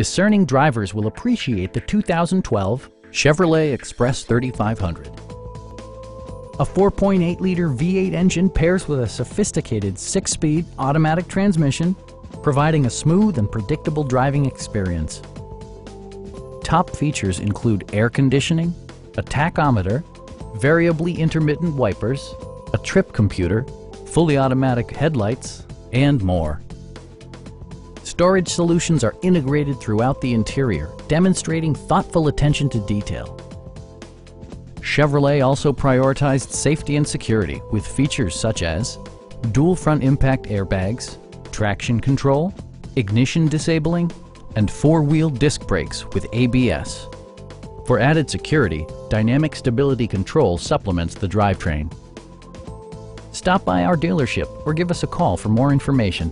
discerning drivers will appreciate the 2012 Chevrolet Express 3500. A 4.8-liter V8 engine pairs with a sophisticated six-speed automatic transmission, providing a smooth and predictable driving experience. Top features include air conditioning, a tachometer, variably intermittent wipers, a trip computer, fully automatic headlights, and more. Storage solutions are integrated throughout the interior, demonstrating thoughtful attention to detail. Chevrolet also prioritized safety and security with features such as dual front impact airbags, traction control, ignition disabling, and four-wheel disc brakes with ABS. For added security, Dynamic Stability Control supplements the drivetrain. Stop by our dealership or give us a call for more information.